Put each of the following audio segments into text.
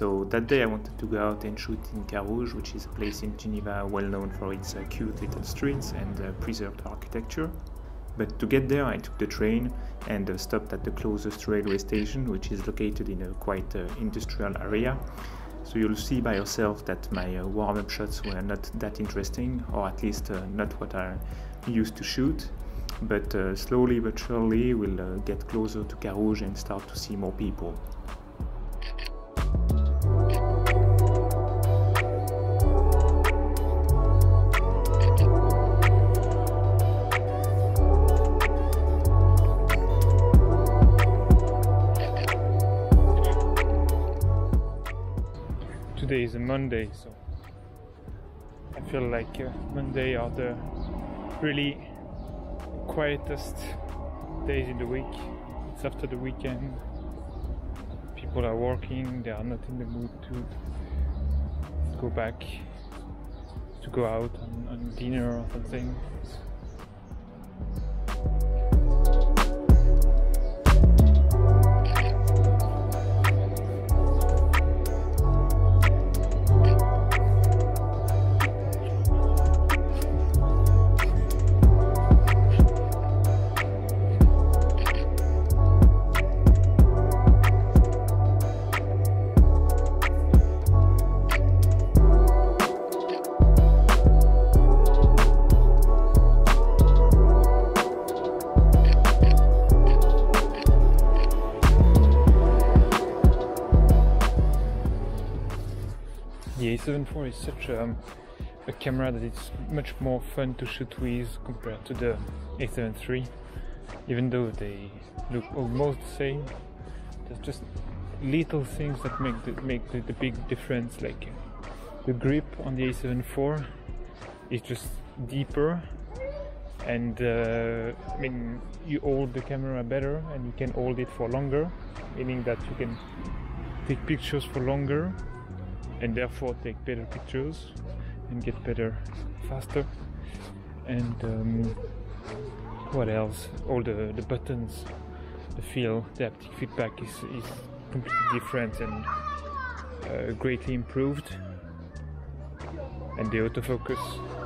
So that day I wanted to go out and shoot in Carouge, which is a place in Geneva well known for its uh, cute little streets and uh, preserved architecture. But to get there, I took the train and uh, stopped at the closest railway station, which is located in a quite uh, industrial area. So you'll see by yourself that my uh, warm-up shots were not that interesting, or at least uh, not what I used to shoot. But slowly but surely, we'll get closer to Carouge and start to see more people. Today is a Monday, so I feel like uh, Monday are the really quietest days in the week. It's after the weekend. People are working, they are not in the mood to go back to go out on, on dinner or something. The A7 IV is such a, um, a camera that it's much more fun to shoot with compared to the A7 III even though they look almost the same. There's just little things that make the, make the, the big difference like the grip on the A7 IV is just deeper and uh, I mean you hold the camera better and you can hold it for longer meaning that you can take pictures for longer and therefore take better pictures and get better faster. And um, what else? All the, the buttons the feel the haptic feedback is, is completely different and uh, greatly improved. And the autofocus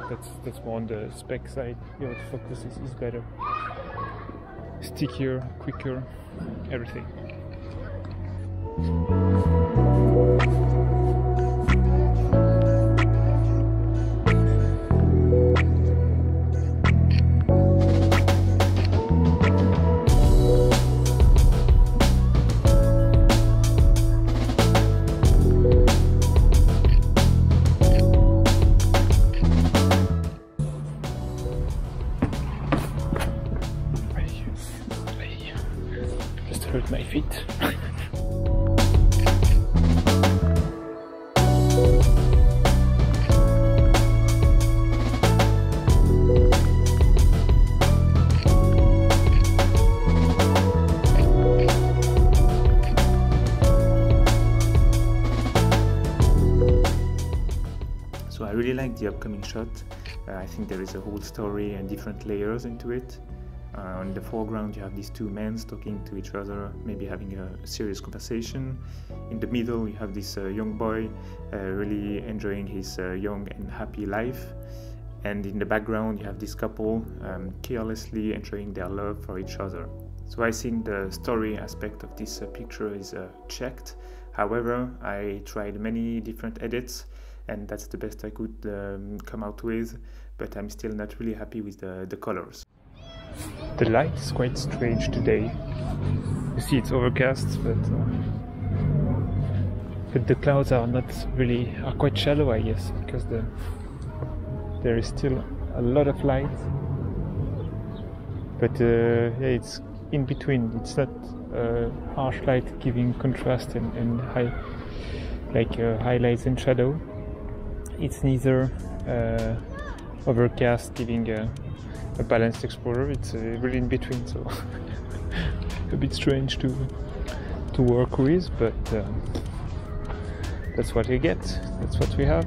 that's that's more on the spec side. The autofocus is, is better stickier quicker everything The upcoming shot. Uh, I think there is a whole story and different layers into it. Uh, in the foreground, you have these two men talking to each other, maybe having a, serious conversation. In the middle, you have this uh, young boy uh, really enjoying his uh, young and happy life. And in the background, you have this couple um, carelessly enjoying their love for each other. So I think the story aspect of this uh, picture is checked. However, I tried many different edits, and that's the best I could um, come out with. But I'm still not really happy with the, the colors. The light is quite strange today. You see it's overcast, but uh, but the clouds are not really are quite shallow, I guess, because the there is still a lot of light. But uh, yeah, it's in between. It's not uh, harsh light giving contrast and, and high like uh, highlights and shadow. It's neither uh, overcast giving a a balanced exposure. It's uh, really in between, so a bit strange to to work with, but uh, that's what you get. That's what we have.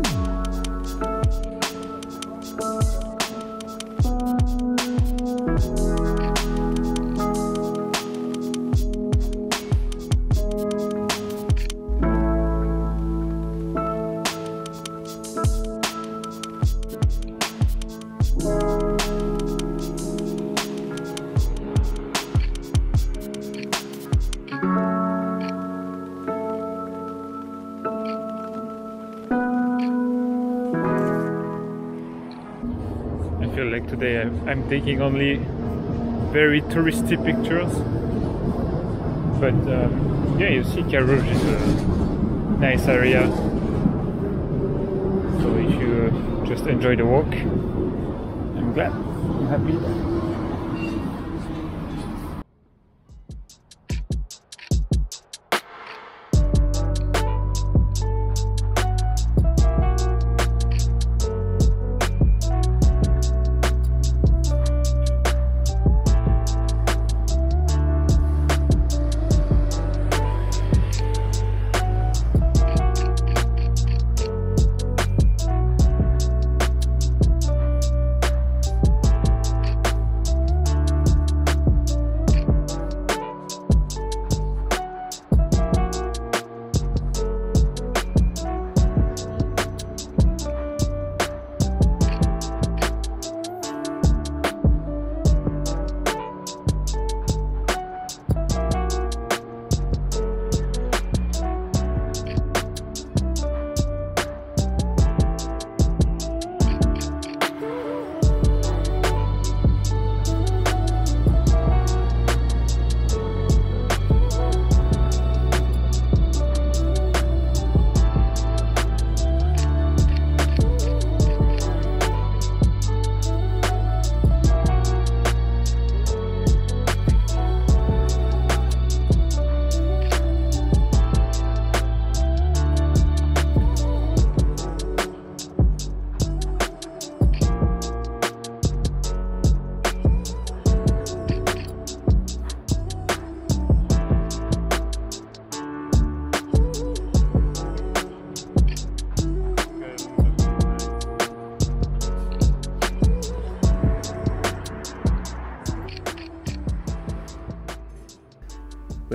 like today I'm taking only very touristy pictures. But um, yeah you see Carouge is a nice area. So if you uh, just enjoy the walk I'm glad. I'm happy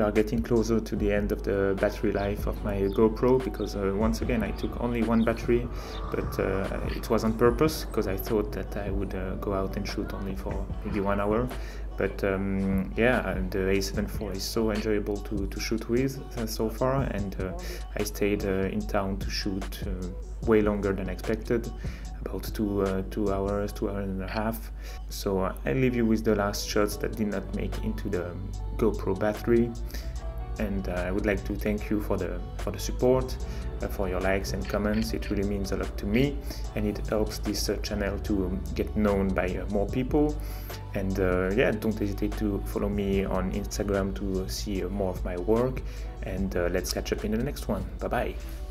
are getting closer to the end of the battery life of my GoPro because uh, once again I took only one battery but uh, it was on purpose because I thought that I would uh, go out and shoot only for maybe one hour. But um, yeah the A7 IV is so enjoyable to, to shoot with uh, so far and uh, I stayed uh, in town to shoot way longer than expected about two uh, two hours, two hours and a half. So uh, I leave you with the last shots that did not make into the GoPro battery. And uh, I would like to thank you for the for the support, uh, for your likes and comments. It really means a lot to me, and it helps this uh, channel to get known by uh, more people. And yeah, don't hesitate to follow me on Instagram to see more of my work. And let's catch up in the next one. Bye bye.